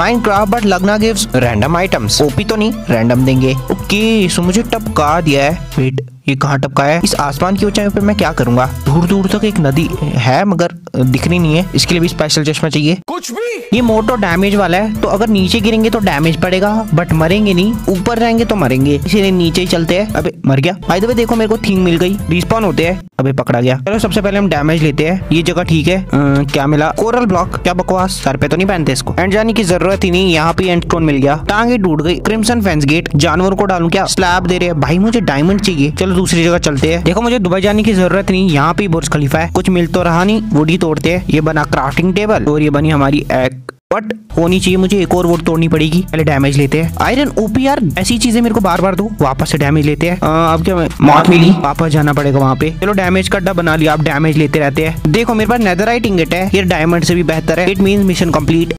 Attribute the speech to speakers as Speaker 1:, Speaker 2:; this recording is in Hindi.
Speaker 1: माइनक्राफ्ट बट लगना गिव्स रैंडम आइटम्स ओपी तो नहीं रैंडम देंगे। ओके सो मुझे टपका दिया है। वेट ये कहाँ टपका है? इस आसमान की ऊंचाई पर मैं क्या करूँगा? दूर दूर तक एक नदी है मगर दिख रही नहीं है। इसके लिए भी स्पेशल चश्मा चाहिए।
Speaker 2: कुछ भी?
Speaker 1: ये मोटो डैमेज वाला है। तो अगर नीचे गिरेंगे तो डैमेज पड़ेगा बट मरेंगे नहीं। ऊपर रहेंगे तो मरेंगे। इसीलिए नीचे ही चलते हैं। अबे मर गया। भाई वे देखो मेरे को थीम मिल गई। रिस्पॉन होते हैं। अबे पकड़ा गया। चलो सबसे पहले हम डैमेज लेते हैं। ये जगह ठीक है। अ, क्या मिला? कोरल ब्लॉक क्या बकवास? सर पे तो नहीं पहनते इसको। एंड जाने की ज़रूरत ही नहीं। यहाँ पे एंड मिल गया। टांगे टूट गई। क्रिम्सन फेंस गेट जानवर को डालू क्या? स्लैब दे रहे हैं। भाई मुझे डायमंड चाहिए। चलो दूसरी जगह चलते हैं। देखो मुझे दुबई जाने की ज़रूरत नहीं। यहाँ पे बुर्ज खलीफा है। कुछ मिल तो रहा नहीं। वुड ही तोड़ते हैं। ये बना क्राफ्टिंग टेबल और ये बनी हमारी एक बट होनी चाहिए मुझे एक और वोट तोड़नी पड़ेगी। पहले डैमेज लेते हैं। आयरन ओपीआर ऐसी चीज़ें मेरे को बार बार दो। वापस से डैमेज लेते हैं। अब क्या मौत मिली। वापस जाना पड़ेगा वहाँ पे। चलो डैमेज का अड्डा बना लिया। आप डैमेज लेते रहते हैं। देखो मेरे पास नेदराइट इंगेट है। ये डायमंड से भी बेहतर है। It mean mission complete